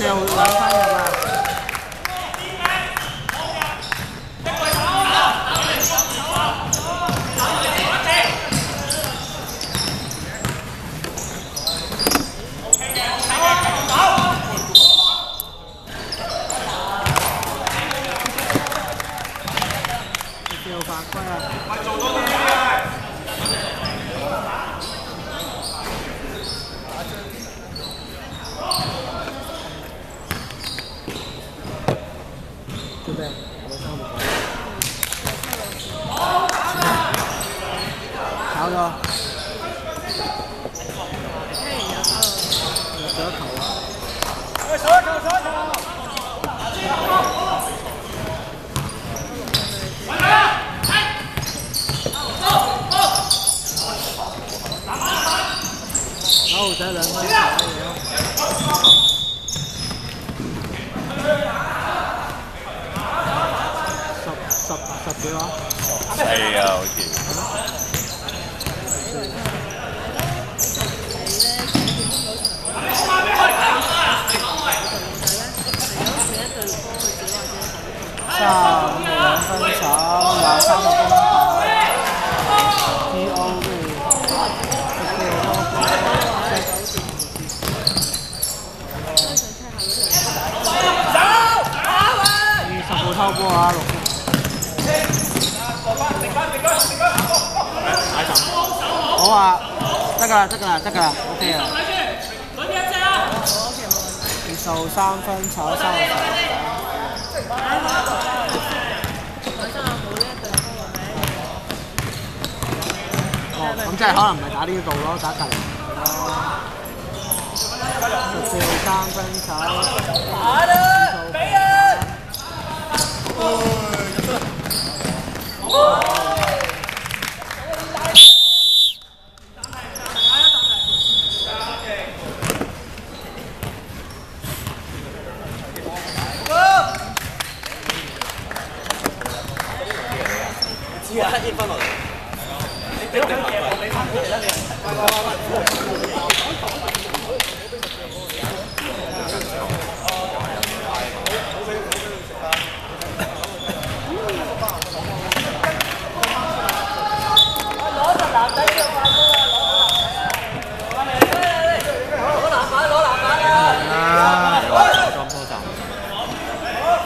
xe hữu lái phát nhà bà. Hãy subscribe cho kênh Ghiền Mì Gõ Để không bỏ lỡ những video hấp dẫn 是啊上五分成，O。走，阿文，上。好。啊，这个得，这个了，这个，OK 啊。轮流接啊。手三分，曹少。哦，咁即系可能唔系打呢度咯，打隔离咯。十四号三分炒。啊，装多站。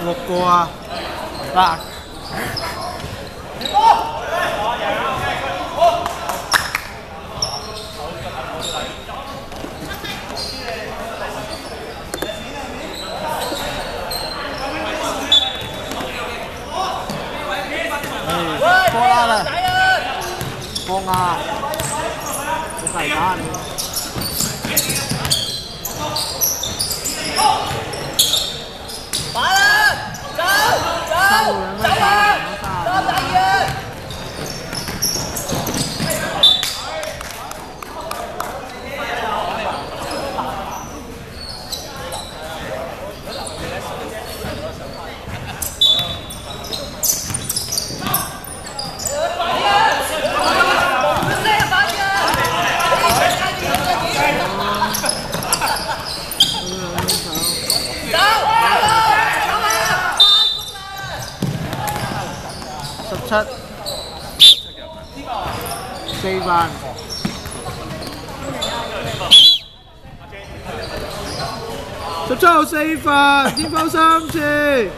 六个啊，嗱。 波啱，好大打你。三号两分炒，三十 七，四分。十七號四分，天拋三次。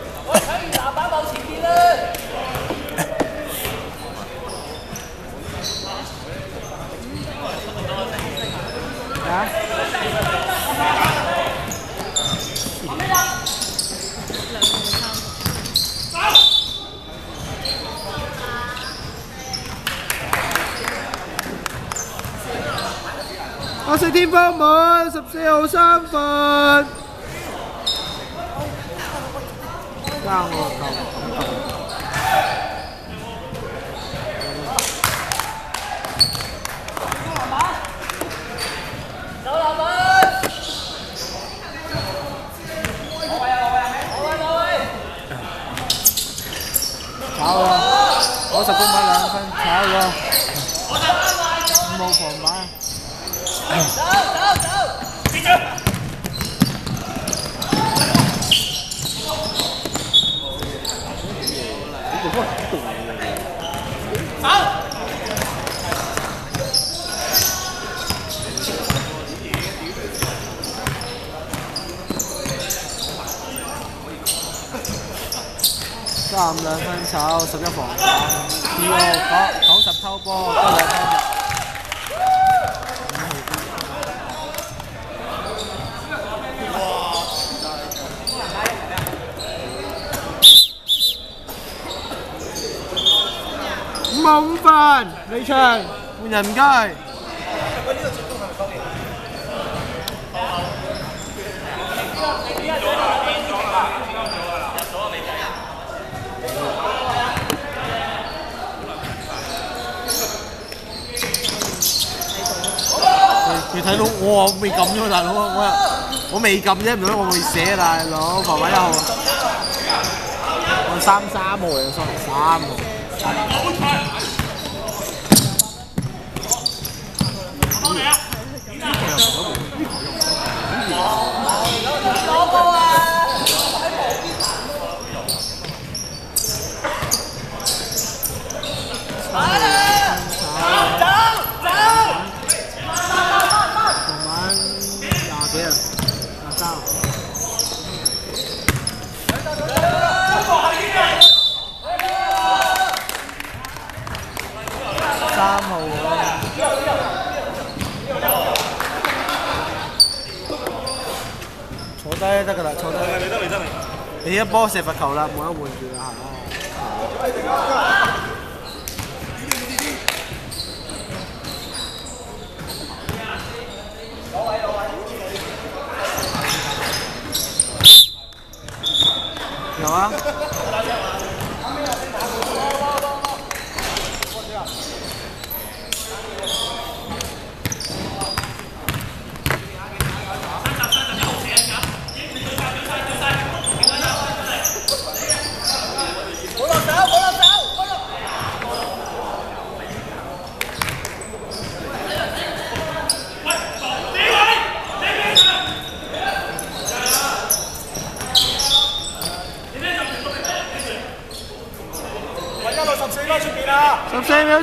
满，十四号三分。加我球。炒啊！九十公分两分，炒喎。 三兩分手十一防，P.O. 九九十偷波得兩分入。五啊五分，李翔換人唔該。你睇到我未揿啫嘛，大佬，我我未揿啫，唔通我未写啊，大佬，防位一号，我三三号嚟，sorry，三号。同 㗎啦，坐低。你得你得你？你一波射罰球啦，冇得換住啦，係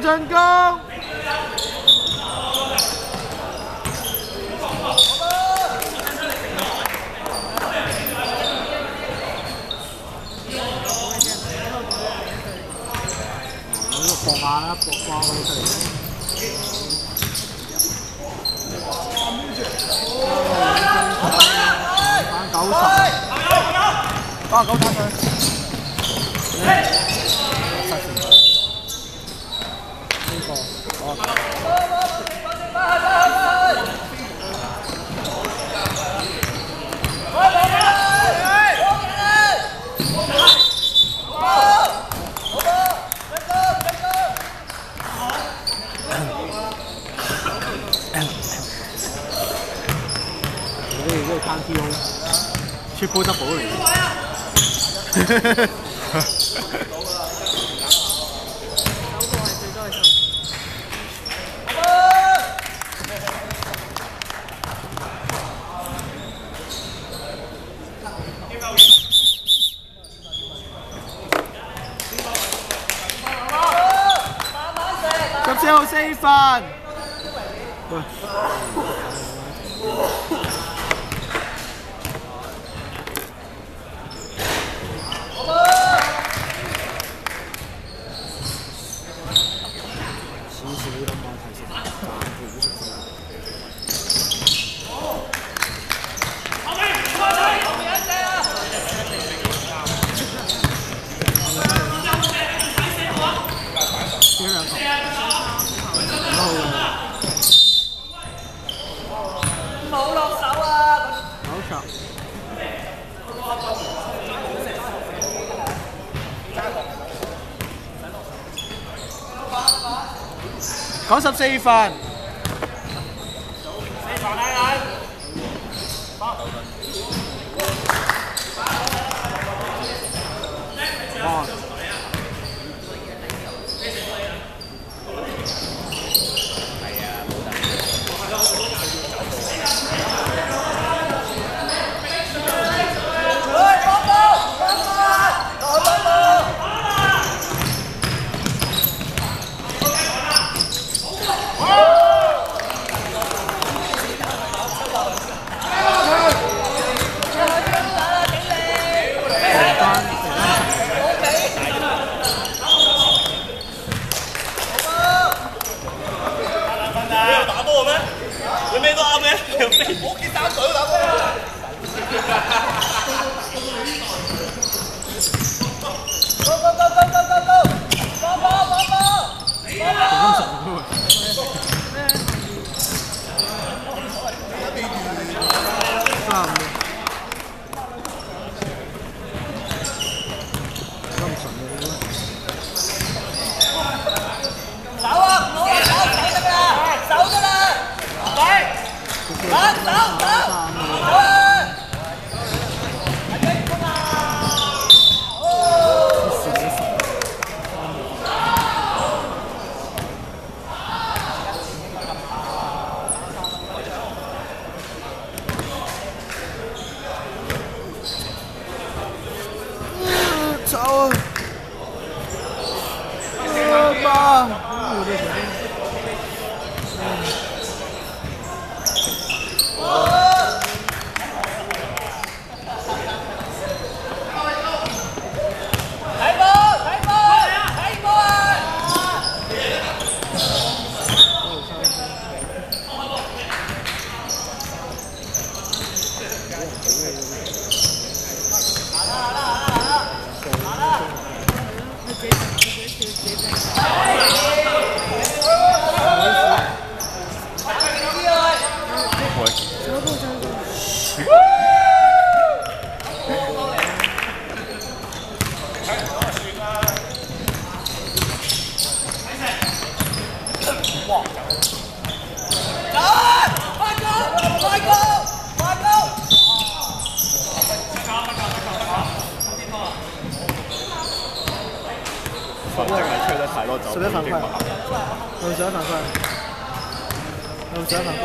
thành công Con cậu thật rồi. 十四号四分。 잘지내고계 시. 九十四分。走走快走走走走走开车啊哇快。好吃的饭快。规，有十一犯规，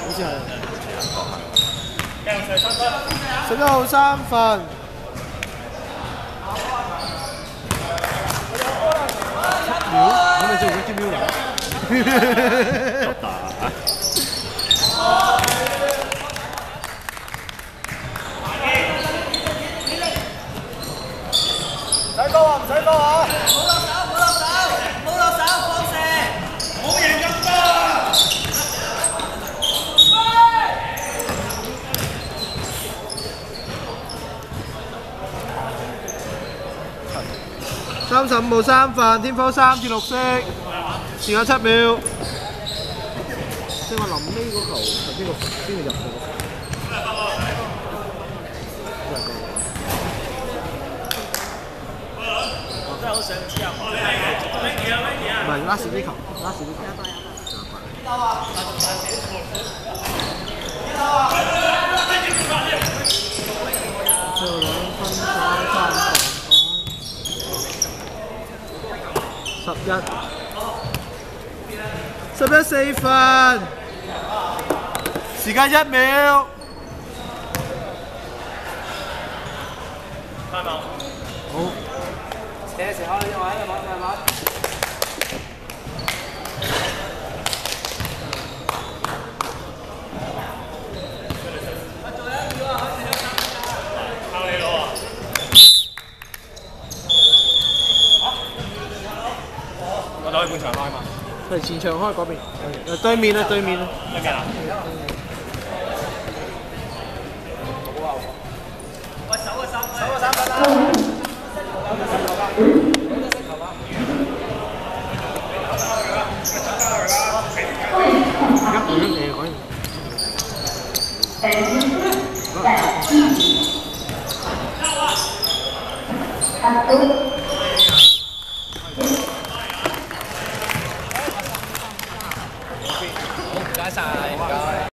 好似系。十一号三分。秒，我咪做咗啲秒啦。唔使高啊！唔使高啊！ 三十五號三分，天科三至六色，時間七秒。即係我臨尾嗰球係邊個邊個入嘅？唔係拉屎呢球，拉屎呢球打三十一，十一四分，時間一秒。好。寫時開你話喺度玩就玩。嚟前場開嗰邊，對面啊，對面啊。